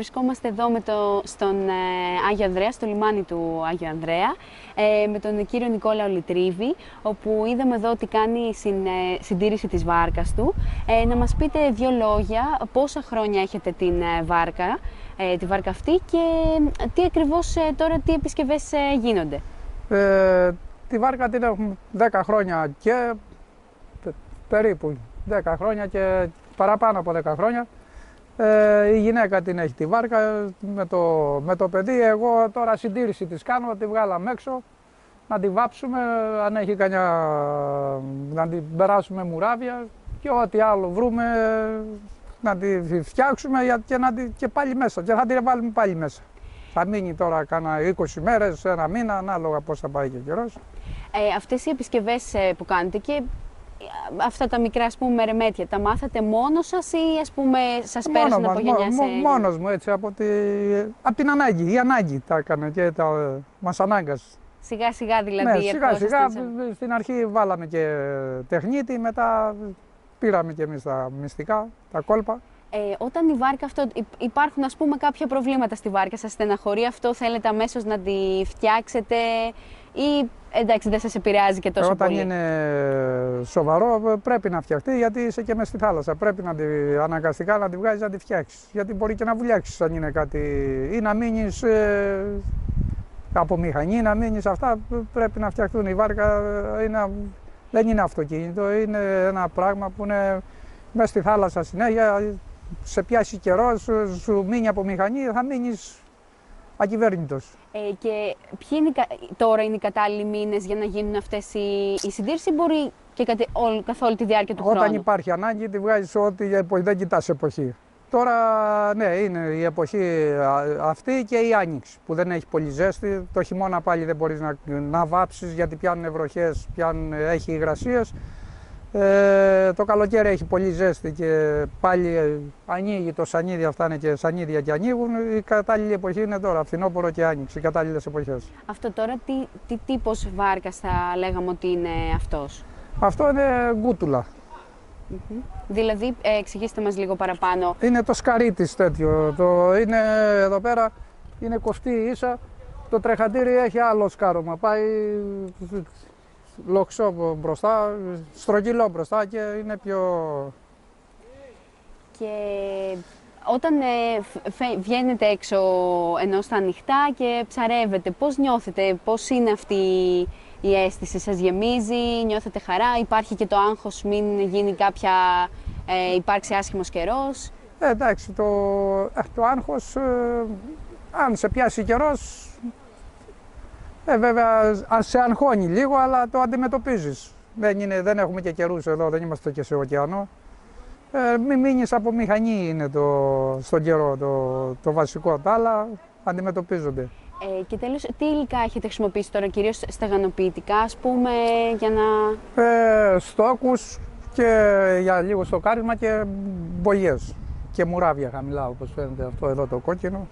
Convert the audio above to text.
Βρισκόμαστε εδώ με το, στον ε, Άγιο Ανδρέα, στο λιμάνι του Άγιο Ανδρέα, ε, με τον κύριο Νικόλα Ολιτρίβη, όπου είδαμε εδώ ότι κάνει συν, ε, συντήρηση της βάρκας του. Ε, να μας πείτε δύο λόγια, πόσα χρόνια έχετε την ε, βάρκα, τη βάρκα αυτή και τι ακριβώς τώρα, τι επισκευές γίνονται. τη βάρκα την έχουμε 10 χρόνια και περίπου 10 χρόνια και παραπάνω από 10 χρόνια. Ε, η γυναίκα την έχει τη βάρκα με το, με το παιδί. Εγώ τώρα συντήρηση της κάνω, τη βγάλαμε έξω να τη βάψουμε, αν έχει κανένα, να την περάσουμε μουράβια και ό,τι άλλο βρούμε να τη φτιάξουμε και, να τη, και πάλι μέσα και θα την βάλουμε πάλι μέσα. Θα μείνει τώρα κάνα 20 μέρες, ένα μήνα, ανάλογα πώς θα πάει και ο καιρός. Ε, αυτές οι επισκευές ε, που κάνετε και αυτά τα μικρά ας πούμε ρεμέτια, τα μάθατε μόνος σας ή ας πούμε σας πέρασαν από γενιά σε γενιά. Μόνος μου έτσι από, τη, από την ανάγκη, η ανάγκη τα έκανε και τα, μας ανάγκασε. Σιγά σιγά δηλαδή. Ναι, σιγά σιγά στην αρχή βάλαμε και τεχνίτη, μετά πήραμε και εμείς τα μυστικά, τα κόλπα. Ε, όταν η βάρκα αυτό, υπάρχουν ας πούμε κάποια προβλήματα στη βάρκα σας, στεναχωρεί αυτό, θέλετε αμέσως να τη φτιάξετε; Ή εντάξει δεν σας επηρεάζει και τόσο Όταν πολύ; Όταν είναι σοβαρό πρέπει να φτιαχτεί γιατί είσαι και μέσα στη θάλασσα. Πρέπει να τη, αναγκαστικά να τη βγάζεις να τη φτιάξεις. Γιατί μπορεί και να βουλιάξεις αν είναι κάτι ή να μείνεις ε, από μηχανή, να μείνεις αυτά πρέπει να φτιαχτούν. Η βάρκα είναι, δεν είναι αυτοκίνητο, είναι ένα πράγμα που είναι μέσα στη θάλασσα συνέχεια. Σε πιάσει καιρός, σου, σου μείνει από μηχανή, θα μείνεις ακυβέρνητος. Ε, και ποιοι είναι, τώρα είναι οι κατάλληλοι μήνες για να γίνουν αυτές οι, οι συντήρησης, μπορεί και καθ' όλη, καθ' όλη τη διάρκεια του Όταν χρόνου; Όταν υπάρχει ανάγκη, τη βγάζεις ό,τι εποχή, δεν κοιτάς εποχή. Τώρα, ναι, είναι η εποχή αυτή και η άνοιξη που δεν έχει πολύ ζέστη. Το χειμώνα πάλι δεν μπορείς να, να βάψεις γιατί πιάνουν βροχές, έχει υγρασίες. Ε, το καλοκαίρι έχει πολύ ζέστη και πάλι ανοίγει το σανίδι, αυτά είναι και σανίδια και ανοίγουν. Η κατάλληλη εποχή είναι τώρα, φθινόπωρο και άνοιξη, οι κατάλληλες εποχές. Αυτό τώρα τι, τι τύπος βάρκας θα λέγαμε ότι είναι αυτός; Αυτό είναι γκούτουλα. Δηλαδή, ε, εξηγήστε μας λίγο παραπάνω. Είναι το σκαρίτι τέτοιο. Το είναι εδώ πέρα, είναι κοφτή ίσα. Το τρεχαντήρι έχει άλλο σκάρωμα. Πάει λοξό μπροστά, στρογγυλό μπροστά και είναι πιο... Και όταν ε, βγαίνετε έξω ενώ στα ανοιχτά και ψαρεύετε, πώς νιώθετε, πώς είναι αυτή η αίσθηση, σας γεμίζει, νιώθετε χαρά, υπάρχει και το άγχος μην γίνει κάποια, ε, υπάρξει άσχημος καιρός; Ε, εντάξει, το, ε, το άγχος, ε, αν σε πιάσει καιρός, ε, βέβαια, αν σε αγχώνει λίγο, αλλά το αντιμετωπίζεις. Δεν, δεν έχουμε και καιρούς εδώ, δεν είμαστε και σε ωκεανό. Ε, μην μείνεις από μηχανή είναι το, στον καιρό το, το βασικό. Τα άλλα αντιμετωπίζονται. Ε, και τέλος, τι υλικά έχετε χρησιμοποιήσει τώρα, κυρίως στεγανοποιητικά, ας πούμε, για να... Ε, στόκους και για λίγο στο κάρισμα και μπογιές και μουράβια χαμηλά, όπως φαίνεται αυτό εδώ το κόκκινο.